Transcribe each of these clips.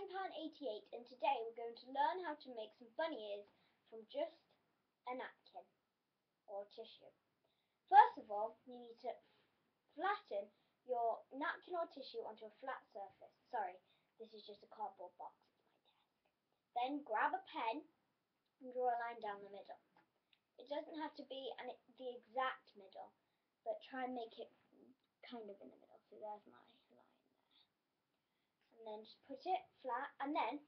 FryingPan88 and today we're going to learn how to make some bunny ears from just a napkin or tissue. First of all, you need to flatten your napkin or tissue onto a flat surface. Sorry, this is just a cardboard box, it's my desk. Then grab a pen and draw a line down the middle. It doesn't have to be an, the exact middle, but try and make it kind of in the middle. So there's my then just put it flat and then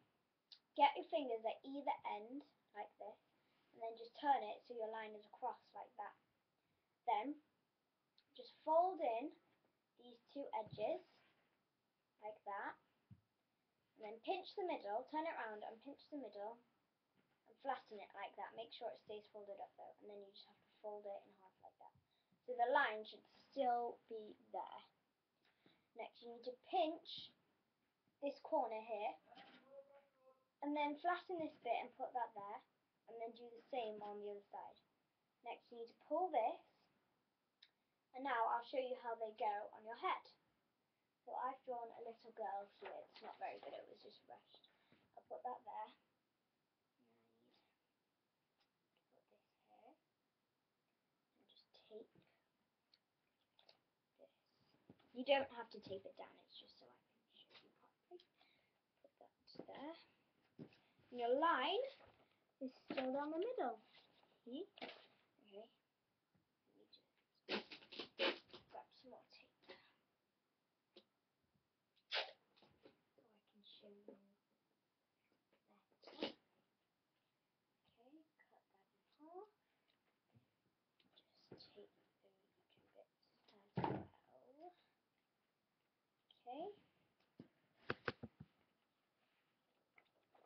get your fingers at either end like this and then just turn it so your line is across like that. Then just fold in these two edges like that and then pinch the middle, turn it around and pinch the middle and flatten it like that. Make sure it stays folded up though and then you just have to fold it in half like that. So the line should still be there. Next you need to pinch this corner here and then flatten this bit and put that there and then do the same on the other side. Next you need to pull this and now I'll show you how they go on your head. So I've drawn a little girl here, it's not very good, it was just rushed. I'll put that there. Just tape this. You don't have to tape it down, it's just so I there. And your line is still down the middle. See? Okay. Let me just grab some more tape. So I can show you. Okay, cut that in half. Just two bits as well. Okay.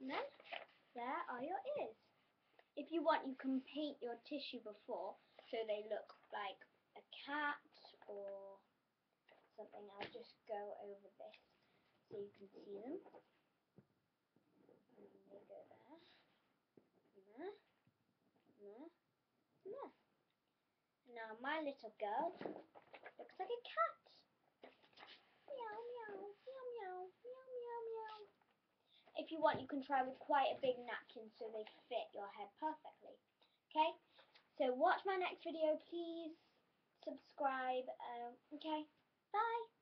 And then there are your ears. If you want, you can paint your tissue before so they look like a cat or something. I'll just go over this so you can see them. And they go there, and there, and there, and there. Now my little girl looks like a cat. If you want, you can try with quite a big napkin so they fit your head perfectly. Okay? So watch my next video, please. Subscribe. Um, okay? Bye.